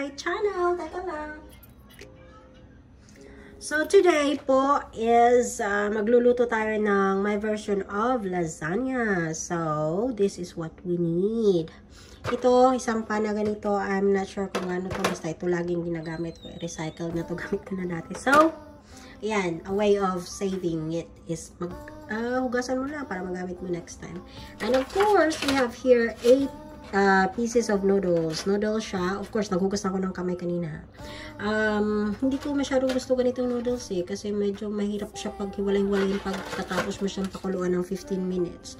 my channel. Teka lang. So, today po is uh, magluluto tayo ng my version of lasagna. So, this is what we need. Ito, isang pan na ganito. I'm not sure kung ano to. Basta ito laging ginagamit ko. Recycle na to. Gamit ko na dati. So, yan. A way of saving it is mag, uh, hugasan mo lang para magamit mo next time. And of course, we have here 8 uh, pieces of noodles. Noodles siya. Of course, naghugas ako ng kamay kanina. Um, hindi ko masyadong gusto ganitong noodles eh. Kasi medyo mahirap siya pag hiwalay-hiwalay pagkatapos mo siyang pakuluan ng 15 minutes.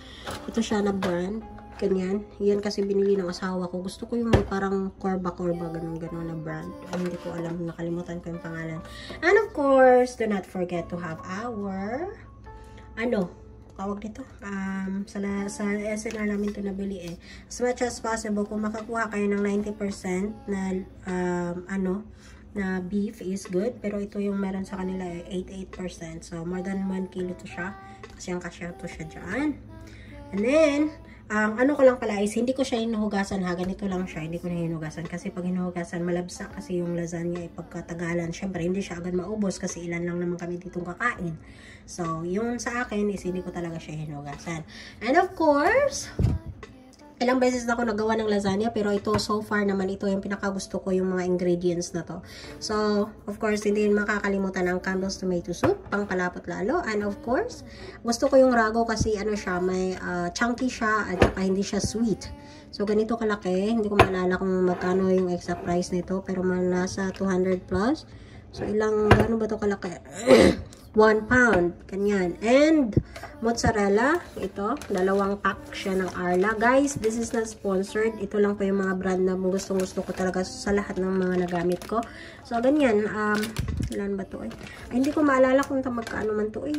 Ito siya na brand ganyan. Yan kasi binili ng asawa ko. Gusto ko yung parang korba-korba, ganun-ganun na brand. Ay, hindi ko alam, nakalimutan ko yung pangalan. And of course, do not forget to have our, ano, tawag dito, um, sa, sa SNR namin to nabili eh. As much as possible, kung makakuha kayo ng 90% na, um, ano, na beef is good. Pero ito yung meron sa kanila eh, 88%. So, more than 1 kilo to siya. Kasi ang kasya to siya dyan. And then, ang um, ano ko lang pala is hindi ko siya hinuhugasan ha, ganito lang siya, hindi ko na hinuhugasan kasi pag hinuhugasan malabsa kasi yung lasagna ay pagkatagalan, syempre hindi siya agad maubos kasi ilan lang naman kami ditong kakain. So, yung sa akin is hindi ko talaga siya hinuhugasan. And of course, ilang beses na ako nagawa ng lasagna pero ito so far naman ito yung pinakagusto ko yung mga ingredients na to. So, of course, hindi rin makakalimutan ang Campbell's tomato soup, pang palapot lalo. And of course, gusto ko yung rago kasi ano siya, may uh, chunky siya at saka hindi siya sweet. So, ganito kalaki. Hindi ko maalala kung magkano yung exact price nito pero nasa 200 plus. So, ilang, ano ba to kalaki? 1 pound. Ganyan. And, mozzarella. Ito. Dalawang pack siya ng Arla. Guys, this is not sponsored. Ito lang po yung mga brand na gustong-gusto ko talaga sa lahat ng mga nagamit ko. So, ganyan. Um, ilan ba to eh? Ay, hindi ko maalala kung magkano man to eh.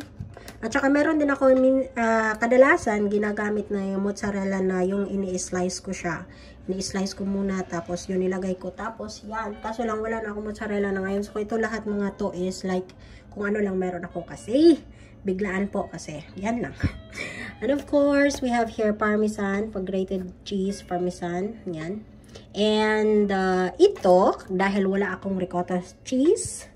At saka meron din ako uh, kadalasan ginagamit na yung mozzarella na yung ini-slice ko siya. Ini-slice ko muna tapos yun nilagay ko. Tapos yan. Kaso lang wala na ako mozzarella na ngayon. So ito lahat mga to is like kung ano lang meron ako kasi. Biglaan po kasi. Yan lang. And of course, we have here parmesan. Pag grated cheese, parmesan. Yan. And uh, ito, dahil wala akong ricotta cheese,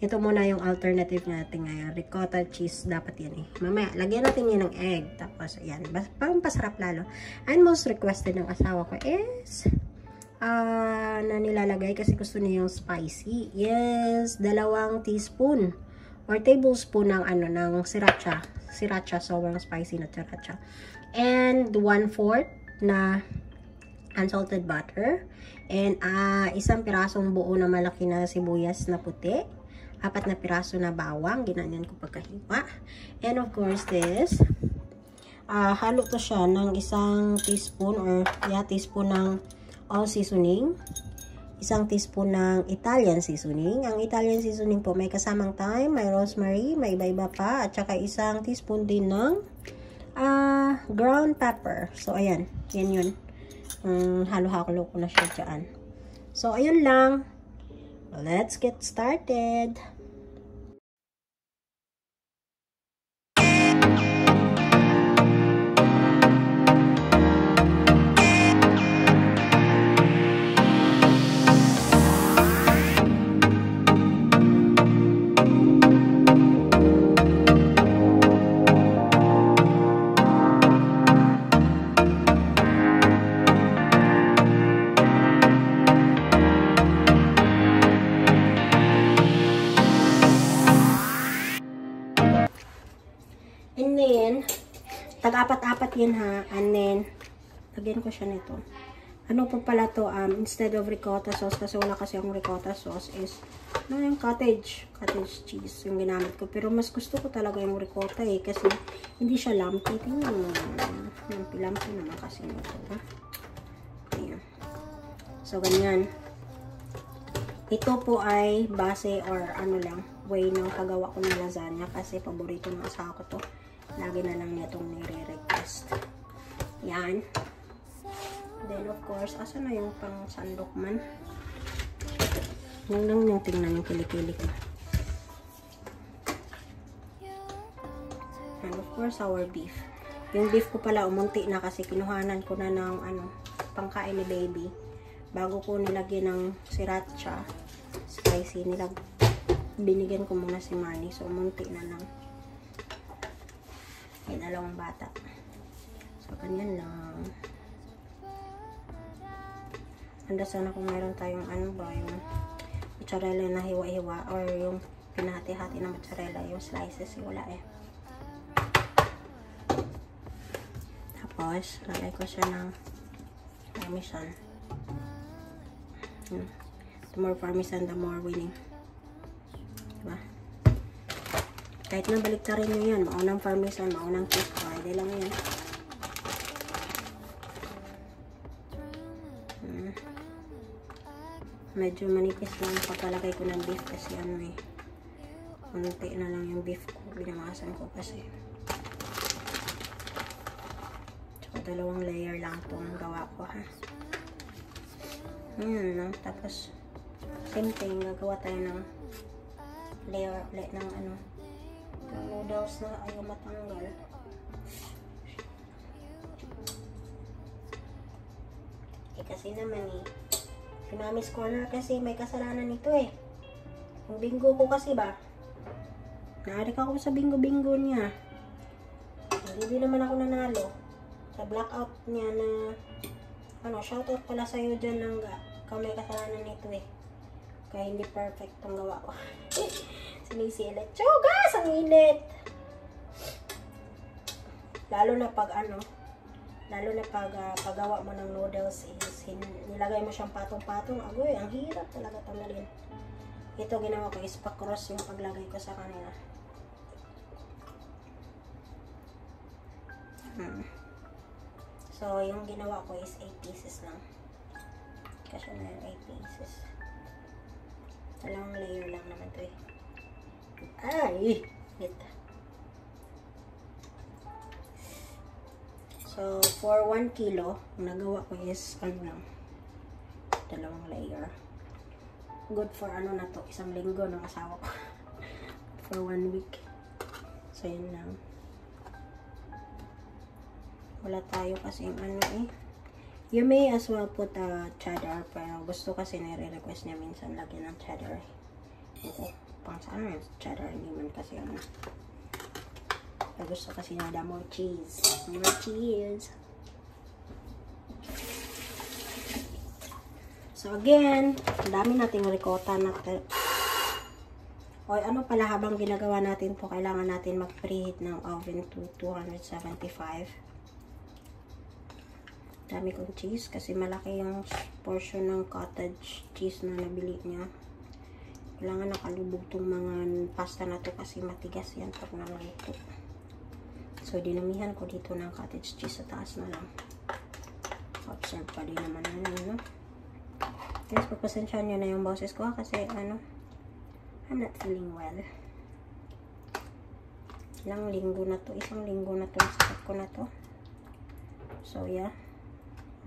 ito muna yung alternative natin ngayon. Ricotta cheese, dapat yan eh. Mamaya, lagyan natin yan ng egg. Tapos, ayan. Pang pasarap lalo. And most requested ng asawa ko is, uh, na nilalagay kasi gusto niya yung spicy. Yes, dalawang teaspoon or tablespoon ng ano, ng sriracha. Sriracha, sobrang spicy na sriracha. And one-fourth na unsalted butter. And uh, isang pirasong buo na malaki na sibuyas na puti apat na piraso na bawang. Ginanyan ko pagkahiwa. And of course, this, uh, halo to siya ng isang teaspoon or yeah, teaspoon ng all seasoning. Isang teaspoon ng Italian seasoning. Ang Italian seasoning po may kasamang thyme, may rosemary, may iba-iba pa. At saka isang teaspoon din ng uh, ground pepper. So, ayan. Yan yun. Um, halo-halo ko na siya dyan. So, ayun lang. Let's get started. Yan ha. And then, lagyan ko siya nito. Ano po pala to, um, instead of ricotta sauce, kasi wala kasi ang ricotta sauce is, ano yung cottage, cottage cheese yung ginamit ko. Pero mas gusto ko talaga yung ricotta eh, kasi hindi siya lumpy. Tingnan mo, lumpy-lumpy naman kasi nito. Ayan. So, ganyan. Ito po ay base or ano lang, way ng paggawa ko ng lasagna kasi paborito ng asawa ko to. Lagi na lang niya itong nire-request. Yan. Then, of course, asa na yung pang sandok man? Yan lang yung tingnan yung kilikili ko. And of course, our beef. Yung beef ko pala, umunti na kasi kinuhanan ko na ng ano, pangkain ni baby. bago ko nilagyan ng sriracha, spicy, nilag binigyan ko muna si Marnie. So, munti na lang. May dalawang bata. So, ganyan lang. Handa sana kung meron tayong ano ba, yung mozzarella na hiwa-hiwa or yung pinahati-hati na mozzarella, yung slices, wala eh. Tapos, lagay ko siya ng parmesan. Hmm. The more parmesan, the more winning. Diba? Kahit na balik rin nyo yan, maunang parmesan, maunang cheese, pwede lang yan. Hmm. Medyo manipis lang pagkalagay ko ng beef kasi ano eh. Unti na lang yung beef ko. Binamasan ko kasi. Tsaka dalawang layer lang itong gawa ko ha. Ayan no. Tapos, same thing. Gagawa tayo ng layer ulit ng ano. Noodles na ayaw matanggal. Eh kasi naman eh. Si Mami's Corner kasi may kasalanan nito eh. Yung bingo ko kasi ba, naarik ako sa bingo-bingo niya. Hindi din naman ako nanalo. Sa blackout niya na, ano, shoutout pala sa'yo dyan ng ikaw may kasalanan nito eh. Kaya hindi perfect ang gawa ko. Sinisilit. Chugas! Ang init! Lalo na pag ano, lalo na pag uh, paggawa mo ng noodles is hin, nilagay mo siyang patong-patong. Agoy, ang hirap talaga tanggalin. Ito ginawa ko is pa-cross yung paglagay ko sa kanila. Hmm. So, yung ginawa ko is 8 pieces lang. Kasi na yung 8 pieces. Dalawang layer lang naman to eh. Ay! Wait. So, for 1 kilo, ang nagawa ko is, ano lang, dalawang layer. Good for ano na to, isang linggo ng asawa ko. for 1 week. So, yun lang. Wala tayo kasi ano eh. You may as well put a cheddar, pero gusto kasi nire-request niya minsan lagyan ng cheddar. Ito, pang ano cheddar, hindi man kasi ano. Pero gusto kasi nila more cheese. More cheese. So again, dami nating ricotta na o ano pala habang ginagawa natin to kailangan natin mag-preheat ng oven to 275. Dami kong cheese kasi malaki yung portion ng cottage cheese na nabili niya. Kailangan nakalubog tong mga pasta na to kasi matigas yan pag naluto. So, dinamihan ko dito ng cottage cheese sa taas na lang. Observe pa din naman yun, no? Guys, pagpasensyahan nyo na yung boses ko kasi, ano, I'm not feeling well. Ilang linggo na to. Isang linggo na to. Sakit ko na to. So, yeah.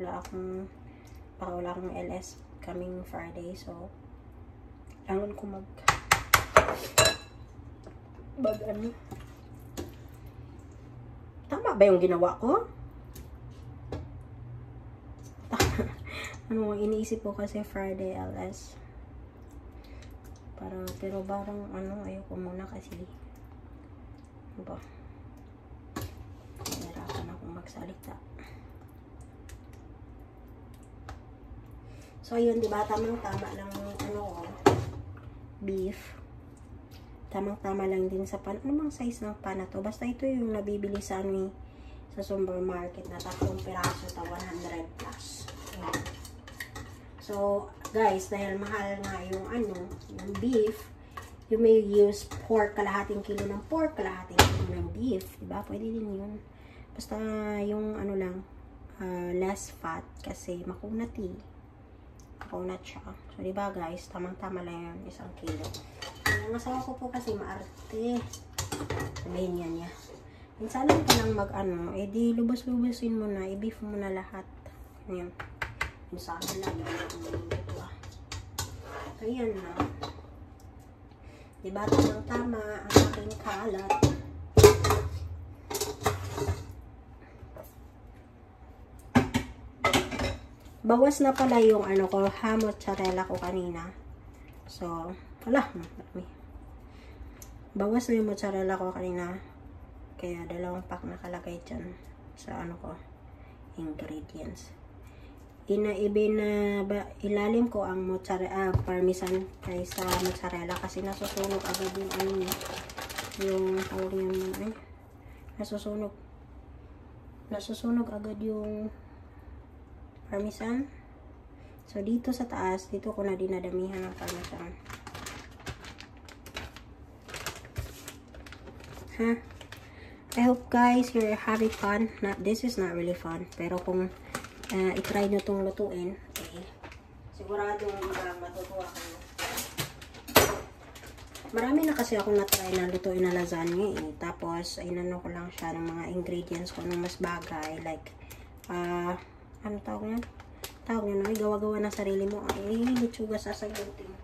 Wala akong, baka wala akong LS coming Friday. So, kailangan ko mag, mag, ano, Tama ba yung ginawa ko? ano, iniisip ko kasi Friday LS. Parang, pero parang, ano, ayoko muna kasi, ano ba? Nahirapan akong magsalita. So, yun, di ba? Tamang-tama lang, ano, beef tamang-tama lang din sa pan. Ano bang size ng pan na to? Basta ito yung nabibili sa ano sa supermarket na tatlong piraso ta 100 plus. So, guys, dahil mahal nga yung ano, yung beef, you may use pork, kalahating kilo ng pork, kalahating kilo ng beef. Diba? Pwede din yun. Basta yung ano lang, uh, less fat kasi makunat Makunat siya. So, diba guys, tamang-tama lang yun, isang kilo. Ang asawa ko po kasi maarte. Sabihin niya niya. Minsan ka lang mag ano, eh di lubos-lubosin mo na, i-beef mo na lahat. Ayan. Minsan lang ito ah. Ayan na. Diba tamang tama ang aking kalat. Bawas na pala yung ano ko, ha, mozzarella ko kanina. So, wala. Bawas na yung mozzarella ko kanina. Kaya dalawang pack nakalagay dyan sa ano ko, ingredients. Inaibi na ba, ilalim ko ang mozzarella, ah, parmesan kaysa mozzarella kasi nasusunog agad yung ano. Yung tawag niya ay, nasusunog. Nasusunog agad yung parmesan. So, dito sa taas, dito ko na dinadamihan ng parmesan. Ha? I hope guys, you're having fun. Not, this is not really fun. Pero kung uh, itry nyo itong lutuin, eh, sigurado matutuwa kayo. Marami na kasi ako na-try na lutuin na lasagna eh. Tapos, inano ko lang siya ng mga ingredients ko na mas bagay. Like, ah, uh, ano tawag yan? Tawag yan, ay gawa-gawa ng sarili mo. Ay, litsuga sasagutin.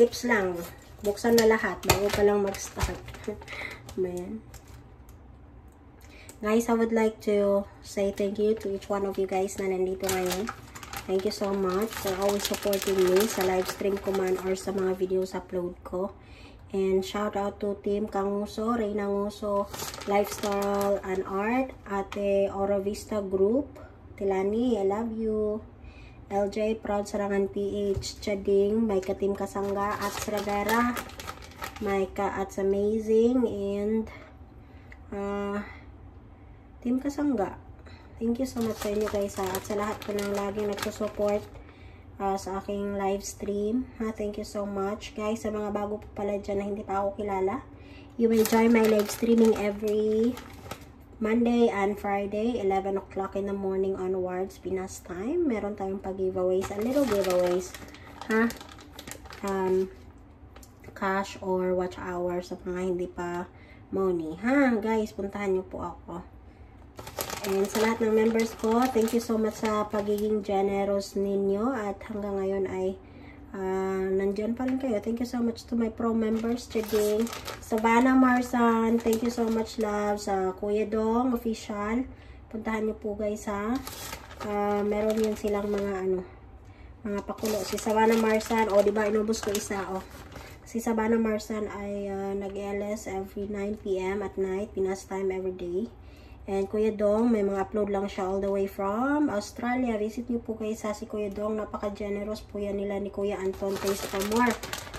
Tips lang. Buksan na lahat bago pa lang mag-start. Ayan. Guys, I would like to say thank you to each one of you guys na nandito ngayon. Thank you so much for always supporting me sa live stream ko man or sa mga videos upload ko. And shout out to Team Kanguso, Reyna Nguso, Lifestyle and Art, Ate Oro Vista Group, Tilani, I love you. LJ, Proud Sarangan PH, Chading, Maika Team Kasangga, at Rivera, Maika at Amazing, and uh, Team Kasangga. Thank you so much sa inyo guys ha. At sa lahat po ng laging nagsusupport uh, sa aking live stream. Ha? Thank you so much. Guys, sa mga bago po pala dyan na hindi pa ako kilala, you will join my live streaming every Monday and Friday, 11 o'clock in the morning onwards, Pinas time. Meron tayong pag-giveaways, a little giveaways. Ha? Um, cash or watch hours sa mga hindi pa money. Ha? Guys, puntahan nyo po ako. And sa lahat ng members ko, thank you so much sa pagiging generous ninyo at hanggang ngayon ay uh, nandyan pa rin kayo. Thank you so much to my pro members today. Savannah Marsan, thank you so much love sa Kuya Dong official. Puntahan nyo po guys ha. Uh, meron yan silang mga ano, mga pakulo. Si Savannah Marsan, o oh, diba inubos ko isa oh. Si Savannah Marsan ay uh, nag-LS every 9pm at night, Pinas time every day. And Kuya Dong, may mga upload lang siya all the way from Australia. Visit niyo po kayo sa si Kuya Dong. Napaka-generous po yan nila ni Kuya Anton for more.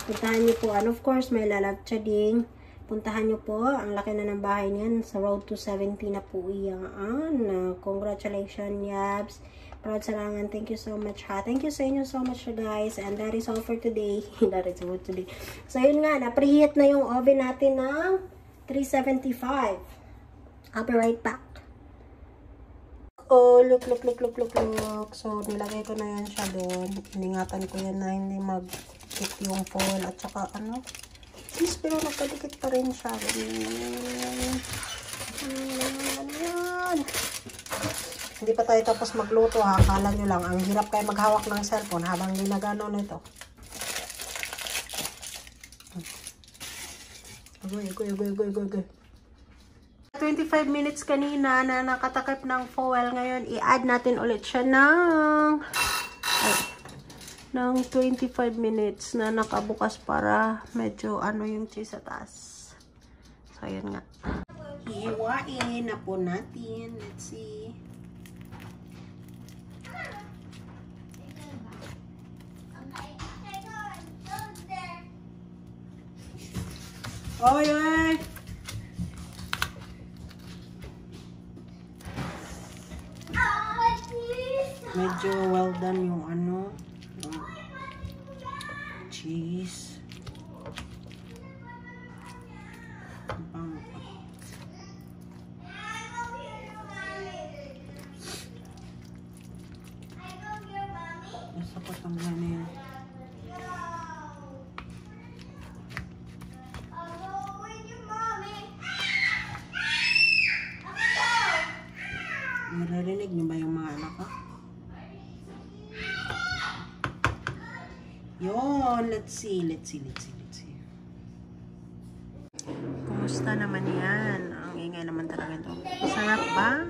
Puntahan niyo po. And of course, may lalab chading. Puntahan niyo po. Ang laki na ng bahay niyan. Sa road to 70 na po iyan. Congratulations, Yabs. Proud sarangan. Thank you so much ha. Thank you sa inyo so much guys. And that is all for today. that is all today. So yun nga, na-preheat na yung oven natin ng 375. I'll be right back. Oh, look, look, look, look, look, look. So, nilagay ko na yan siya doon. Iningatan ko yan na hindi mag-hit yung foil. At saka, ano? Yes, pero nagkadikit pa rin siya. Ganyan. Hindi pa tayo tapos magluto ha. Akala nyo lang. Ang hirap kayo maghawak ng cellphone habang ginagano nito. Agoy, agoy, agoy, agoy, agoy. 25 minutes kanina na nakatakip ng foil. Ngayon, i-add natin ulit siya ng, ay, ng 25 minutes na nakabukas para medyo ano yung cheese sa taas. So, ayan nga. Hiwain na po natin. Let's see. Oh, yeah. Medyo well done yung ano. Yung cheese Naririnig niyo ba yung mga anak ko? Yon, let's see, let's see, let's see, let's see. Kumusta naman yan? Ang ingay naman talaga ito. Sarap ba?